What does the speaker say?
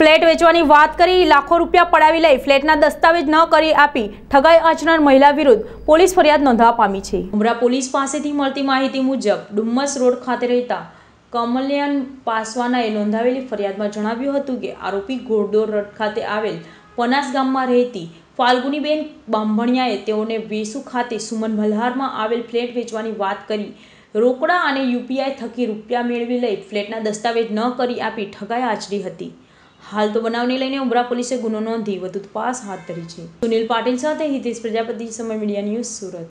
Flat વેચવાની વાત કરી, લાખો રૂપિયા પડાવી લઈ ફ્લેટના દસ્તાવેજ ન કરી આપી ઠગાઈ આચનાર મહિલા વિરુદ્ધ પોલીસ ફરિયાદ નોંધવા પામી છે. ઉમરા પોલીસ પાસેથી મળતી માહિતી મુજબ, ડુમ્મસ રોડ ખાતે રહેતા કમલ્યાન પાસવાનાએ નોંધાવેલી ફરિયાદમાં જણાવ્યું હતું કે, આરોપી ઘોડદોર રોડ ખાતે આવેલ પનાસ ગામમાં રહેતી ફાલ્ગુનીબેન બાંભણિયાએ તેઓને વેસુ ખાતે સુમન મલ્હારમાં આવેલ ફ્લેટ વેચવાની વાત કરી, રોકડા અને યુપીઆઈ થકી રૂપિયા મેળવી લઈ ફ્લેટના દસ્તાવેજ ન કરી આપી ઠગાઈ આચરી હતી. હાલ તો બનાવને લઈને ઉમરા પોલીસે ગુનો નોંધી વધુ તપાસ હાથ ધરી છે. સુનિલ પાટીલ સાથે હિતેશ પ્રજાપતિ, સમય મીડિયા ન્યૂઝ સુરત.